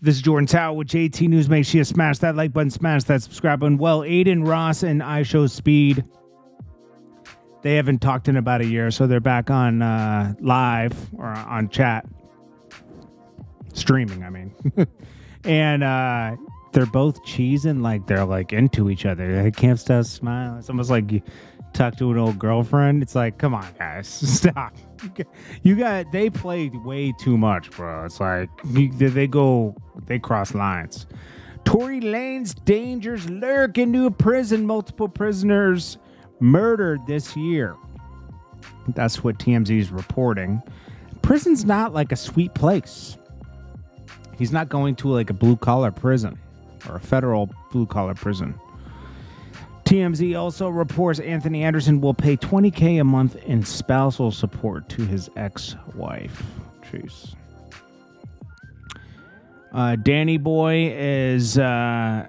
This is Jordan Tower with JT News. Make sure you smash that like button, smash that subscribe button. Well, Adin Ross and IShowSpeed, they haven't talked in about a year, so they're back on uh, live or on chat, streaming. I mean, and uh, they're both cheesing like they're like into each other. They can't stop smiling. It's almost like you talk to an old girlfriend. It's like, come on, guys, stop. You got they play way too much, bro. It's like you, they go, they cross lines. Tory Lanez dangers lurk into a prison. Multiple prisoners murdered this year. That's what TMZ is reporting. Prison's not like a sweet place. He's not going to like a blue collar prison or a federal blue collar prison. TMZ also reports Anthony Anderson will pay 20K a month in spousal support to his ex wife. Jeez. Uh, Danny Boy is uh,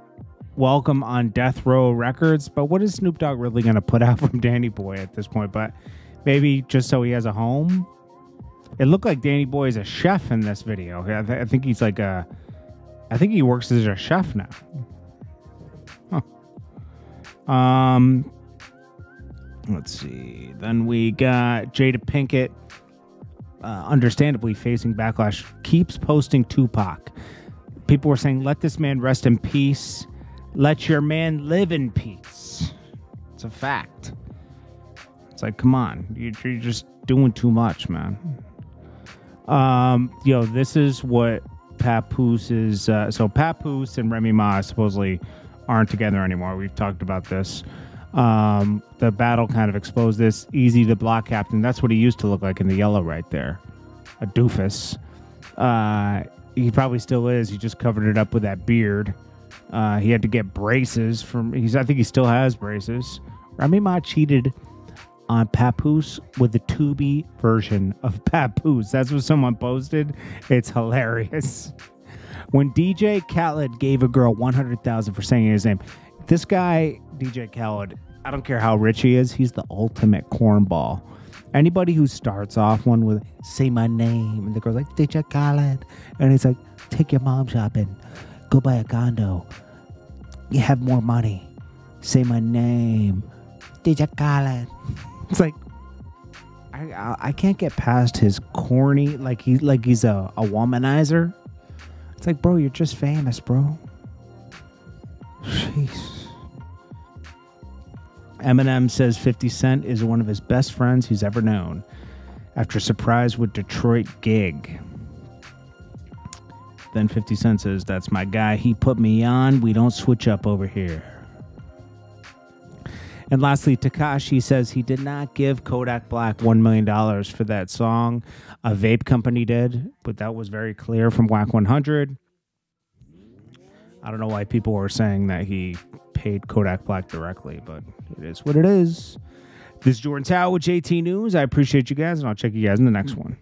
welcome on Death Row Records, but what is Snoop Dogg really going to put out from Danny Boy at this point? But maybe just so he has a home? It looked like Danny Boy is a chef in this video. I, th- I think he's like a. I think he works as a chef now. Um, let's see. Then we got Jada Pinkett, uh, understandably facing backlash, keeps posting Tupac. People were saying, "Let this man rest in peace. Let your man live in peace." It's a fact. It's like, come on, you're, you're just doing too much, man. Um, yo, this is what Papoose. Uh, so Papoose and Remy Ma supposedly aren't together anymore. We've talked about this. Um, the battle kind of exposed this. Eazy the Block Captain. That's what he used to look like in the yellow right there. A doofus. Uh, he probably still is. He just covered it up with that beard. Uh, he had to get braces from. He's. I think he still has braces. Remy Ma cheated on Papoose with the Tubi version of Papoose. That's what someone posted. It's hilarious when DJ Khaled gave a girl 100,000 for saying his name. This guy, DJ Khaled, I don't care how rich he is, he's the ultimate cornball. Anybody who starts off one with "Say my name," and the girl's like DJ Khaled, and he's like, "Take your mom shopping, go buy a condo, you have more money, say my name, DJ Khaled." It's like I, I, can't get past his corny, like he like he's a, a womanizer. It's like, bro, you're just famous, bro. Jeez. Eminem says 50 Cent is one of his best friends he's ever known after surprise with Detroit gig. Then 50 Cent says, That's my guy. He put me on. We don't switch up over here. And lastly, Tekashi says he did not give Kodak Black $1 million for that song. A vape company did, but that was very clear from Wack 100. I don't know why people were saying that he paid Kodak Black directly, but it is what it is. This is Jordan Tower with JT News. I appreciate you guys, and I'll check you guys in the next one.